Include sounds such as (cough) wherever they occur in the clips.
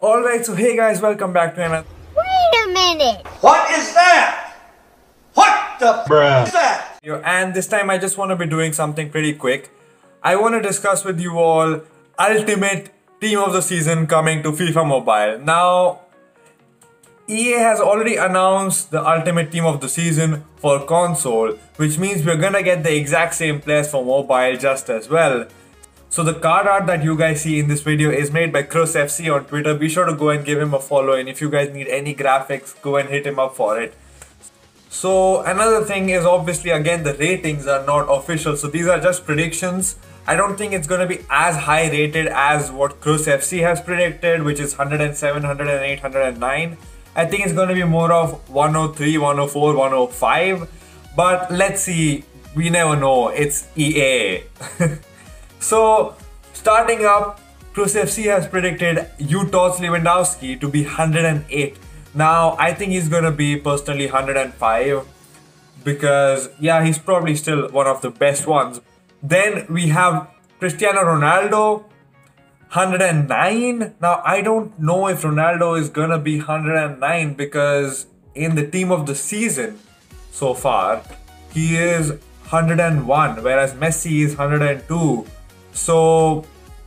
Alright, so hey guys, welcome back to another. Wait a minute. What is that? What the Bruh. is that? video, And this time I just want to be doing something pretty quick. I want to discuss with you all Ultimate Team of the Season coming to FIFA Mobile. Now, EA has already announced the Ultimate Team of the Season for console, which means we're gonna get the exact same players for mobile just as well. So the card art that you guys see in this video is made by Cruss FC on Twitter. Be sure to go and give him a follow and if you guys need any graphics, go and hit him up for it. So another thing is obviously again the ratings are not official. So these are just predictions. I don't think it's going to be as high rated as what Cruss FC has predicted, which is 107, 108, 109. I think it's going to be more of 103, 104, 105. But let's see. We never know. It's EA. (laughs) so starting up, Cruss FC has predicted UTOTS Lewandowski to be 108. Now, I think he's gonna be personally 105 because, yeah, he's probably still one of the best ones. Then we have Cristiano Ronaldo, 109. Now, I don't know if Ronaldo is gonna be 109 because in the team of the season so far, he is 101, whereas Messi is 102. So,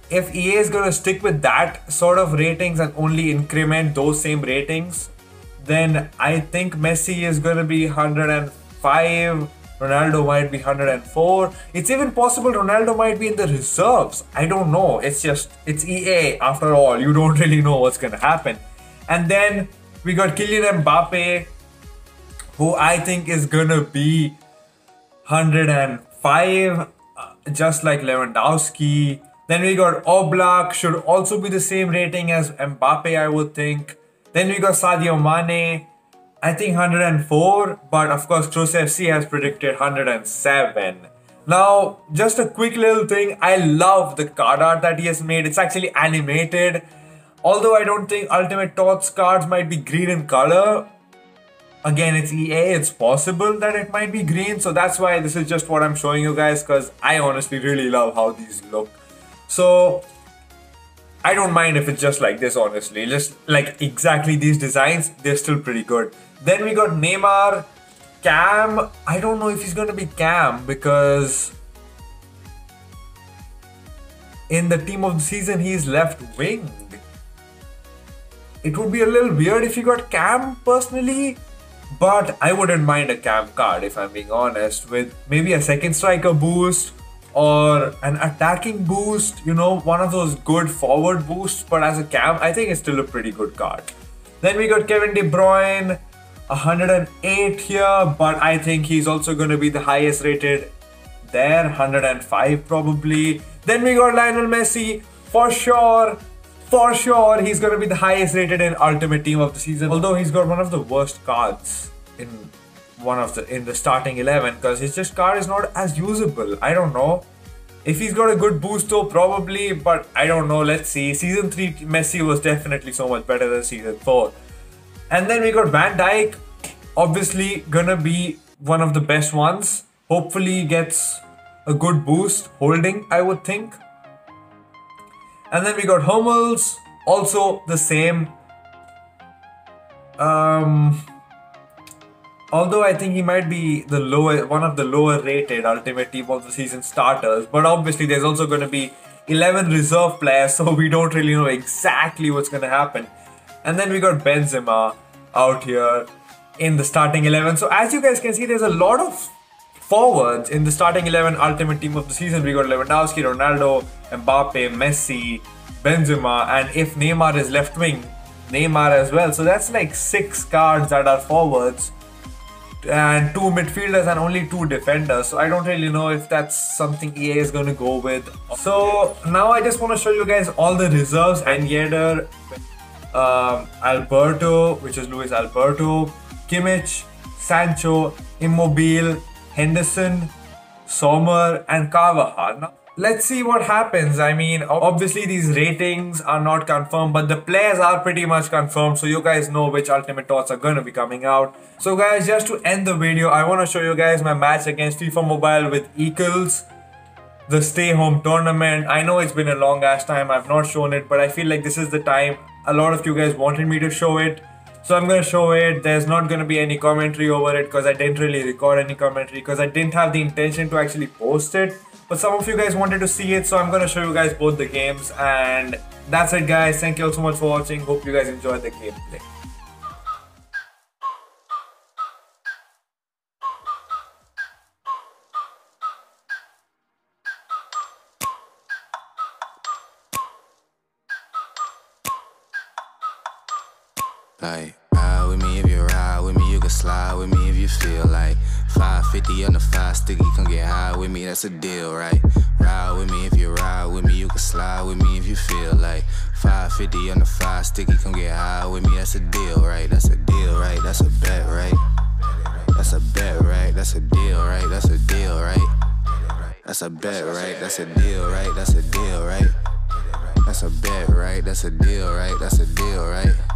if EA is going to stick with that sort of ratings and only increment those same ratings, then I think Messi is going to be 105. Ronaldo might be 104. It's even possible Ronaldo might be in the reserves. I don't know. It's just, it's EA after all. You don't (laughs) really know what's going to happen. And then we got Kylian Mbappe, who I think is going to be 105, uh, just like Lewandowski. Then we got Oblak, should also be the same rating as Mbappe, I would think. Then we got Sadio Mane, I think 104, but of course, Cruss FC has predicted 107. Now, just a quick little thing, I love the card art that he has made. It's actually animated. Although I don't think Ultimate Tots cards might be green in color, again it's EA it's possible that it might be green so that's why this is just what I'm showing you guys because I honestly really love how these look. So I don't mind if it's just like this honestly. Just like exactly these designs they're still pretty good. Then we got Neymar Cam. I don't know if he's gonna be Cam because in the team of the season he's left wing it would be a little weird if you got Cam personally but I wouldn't mind a camp card if I'm being honest, with maybe a second striker boost or an attacking boost, you know, one of those good forward boosts, but as a camp, I think it's still a pretty good card. Then we got Kevin De Bruyne, 108 here, but I think he's also going to be the highest rated there, 105 probably. Then we got Lionel Messi, for sure, for sure he's going to be the highest rated in ultimate team of the season. Although he's got one of the worst cards in one of the in the starting 11 because his just card is not as usable. I don't know. If he's got a good boost though probably but i don't know. Let's see. Season 3 messi was definitely so much better than season 4 and then we got van Dijk, obviously gonna be one of the best ones. Hopefully gets a good boost. Holding i would think and then we got Hummels, also the same. Um, although I think he might be the lower, one of the lower rated Ultimate Team of the Season starters, but obviously there's also going to be 11 reserve players, (laughs) so we don't really know exactly what's going to happen. And then we got Benzema out here in the starting 11. So as you guys can see, there's a lot of forwards in the starting 11 ultimate team of the season. We got Lewandowski, Ronaldo, Mbappe, Messi, Benzema, and if Neymar is left wing, Neymar as well. So that's like six cards that are forwards and two midfielders and only two defenders. So I don't really know if that's something EA is going to go with. So now I just want to show you guys all the reserves Ben Yedder, um, Alberto, which is Luis Alberto, Kimmich, Sancho, Immobile, Henderson, Sommer, and Carvajal. Let's see what happens. I mean, obviously these ratings are not confirmed, but the players are pretty much confirmed. So you guys know which Ultimate Tots are going to be coming out. So guys, just to end the video, I want to show you guys my match against FIFA Mobile with Eagles. The stay home tournament. I know it's been a long ass time. I've not shown it, but I feel like this is the time a lot of you guys wanted me to show it. So I'm gonna show it. There's not gonna be any commentary over it because I didn't really record any commentary because I didn't have the intention to actually post it. But some of you guys wanted to see it, so I'm gonna show you guys both the games. And that's it, guys. Thank you all so much for watching. Hope you guys enjoyed the gameplay. Like, ride with me if you ride with me, you can slide with me if you feel like 550 on the five sticky, come get high with me, that's a deal, right? Ride with me if you ride with me, you can slide with me if you feel like 550 on the five sticky, come get high with me, that's a deal, right? That's a deal, right? That's a bet, right? That's a bet, right? That's a deal, right? That's a deal, right? That's a bet, right? That's a deal, right? That's a deal, right? That's a bet, right? That's a deal, right? That's a deal, right?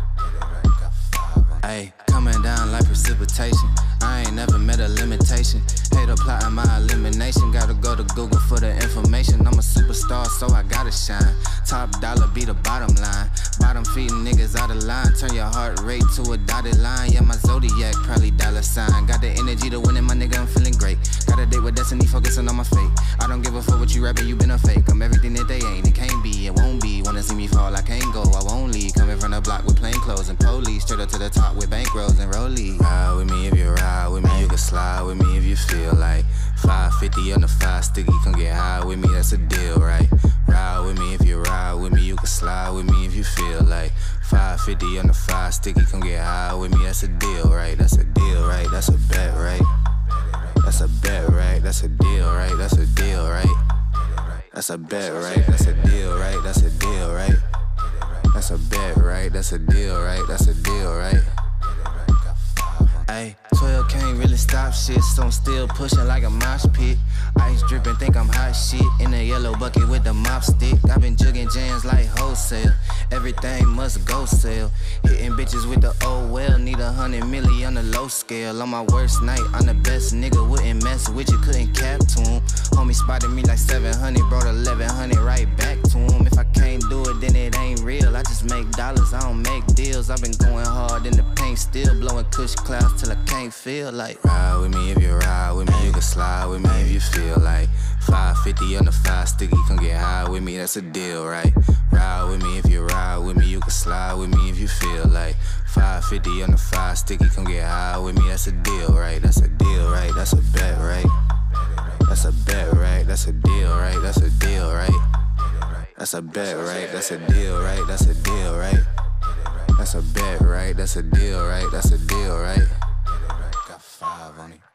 Ayy, coming down like precipitation. I ain't never met a limitation. Hate plotting my elimination. Gotta go to Google for the information. I'm a superstar, so I gotta shine. Top dollar be the bottom line. Bottom feeding niggas out of line. Turn your heart rate to a dotted line. Yeah, my zodiac probably dollar sign. Got the energy to win it, my nigga. I'm feeling great. Got a date with destiny, focusing on my fate. I don't give a fuck what you rapping, you been a fake. I'm everything that they ain't. It can't be, it won't be. Wanna see me fall, I can't go. I won't leave. Coming from the block with plain clothes and police. Straight up to the top with bankrolls and rollies. Ride with me if you ride with me. You can slide with me if you feel like 550 on the five sticky. Come get high with me, that's a deal, right? Ride with me if you ride with me. You can slide with me if you feel like 550 on the five sticky. Come get high with me, that's a deal, right? That's a deal, right? That's a bet, right? That's a bet, right? That's a deal, right? That's a deal, right? That's a bet, right? That's a deal, right? That's a deal, right? That's a bet, right? That's a deal, right? That's a deal, right? Ayy, 12 can't really stop shit, so I'm still pushing like a mosh pit. Ice dripping, think I'm hot shit. In a yellow bucket with the mop stick. I've been jugging jams like wholesale. Everything must go sell. Hitting bitches with the oh well. Need a hundred milli on the low scale. On my worst night, I'm the best nigga. Wouldn't mess with you, couldn't cap to him. Homie spotted me like 700, brought 1100 right back to him. If I can't do it, then it ain't real. I just make dollars, I don't make deals. I've been going hard in the paint, still blowing kush clouds till I can't feel like. Ride with me if you ride with me, you can slide with me if you feel like. 550 on the five sticky, come get high with me, that's a deal, right? Ride with me if you ride with me, you can slide with me if you feel like. 550 on the five sticky, come get high with me, that's a deal, right? That's a deal, right? That's a bet, right? That's a bet, right? That's a deal, right? That's a deal, right? That's a bet, right? That's a deal, right? That's a deal, right? That's a bet, right? That's a deal, right? That's a deal, right? Five on.